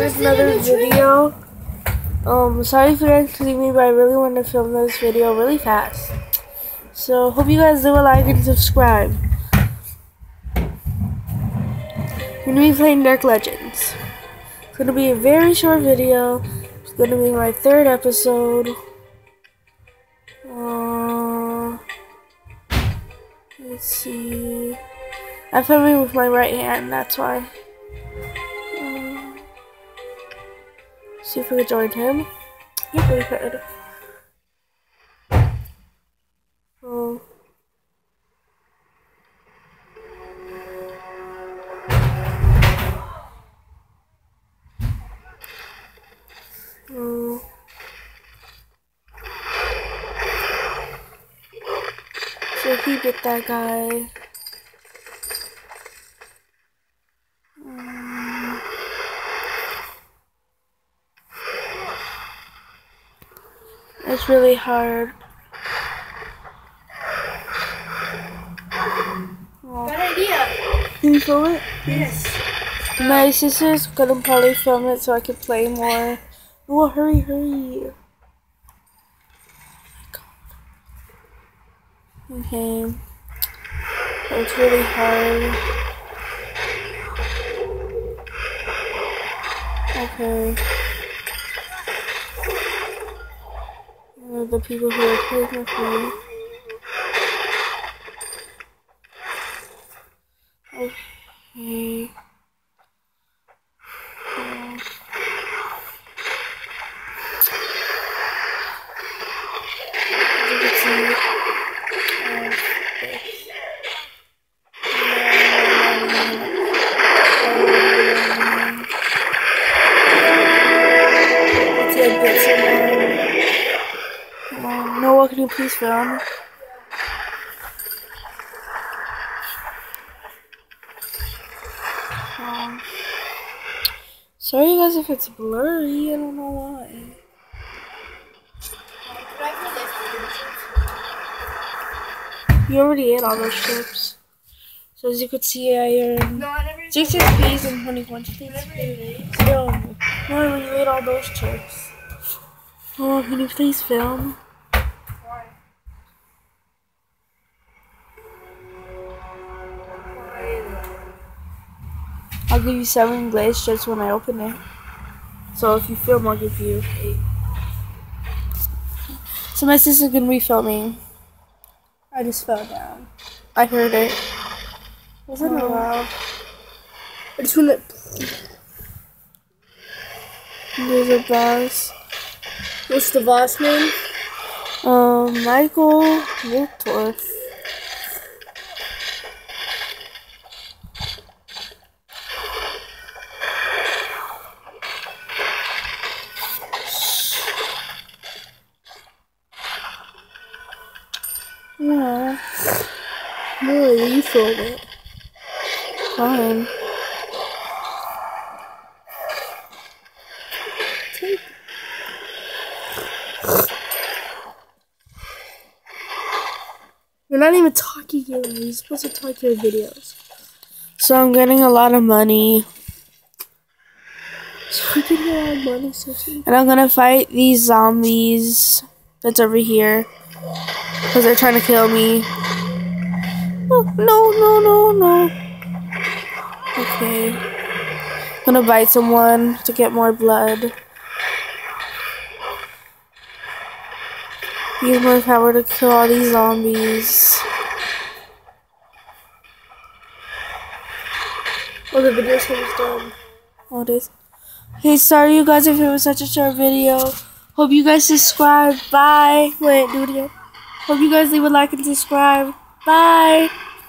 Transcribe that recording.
here's another video. Um, sorry if you guys see me, but I really want to film this video really fast. So, hope you guys do a like and subscribe. I'm gonna be playing Dark Legends. It's gonna be a very short video. It's gonna be my third episode. Uh, let's see. I'm filming with my right hand, that's why. See if we can join him. Yep, we could. Oh. Oh. So he bit that guy. It's really hard. Oh. Good idea. Can you film it? Yes. My sister's gonna probably film it so I can play more. Oh, hurry, hurry. Okay. It's really hard. Okay. Uh, the people who are playing with me. Okay. Noah, can you please film? Um, sorry guys if it's blurry, I don't know why. You already ate all those chips. So as you could see, I earned No, I never. 6 XPs and 20 quantities. Still, no, you ate all those chips. Oh, can you please film? I'll give you 7 glazed chips when I open it. So if you film, I'll give you 8. So my sister's gonna be filming. I just fell down. I heard it. Wasn't it loud? I just wanna. There's a boss. What's the boss name? Um, Michael Woltorf. Yeah. Really, you filled it. Fine. You're not even talking yet. You're supposed to talk your videos. So I'm getting a lot of money. So money. And I'm gonna fight these zombies that's over here. Because they're trying to kill me. Oh, no, no, no, no. Okay. I'm gonna bite someone to get more blood. Use my power to kill all these zombies. Oh, the video's almost done. Oh, it is. Hey, sorry you guys if it was such a short video. Hope you guys subscribe. Bye. Wait, do it again. Hope you guys leave a like and subscribe. Bye.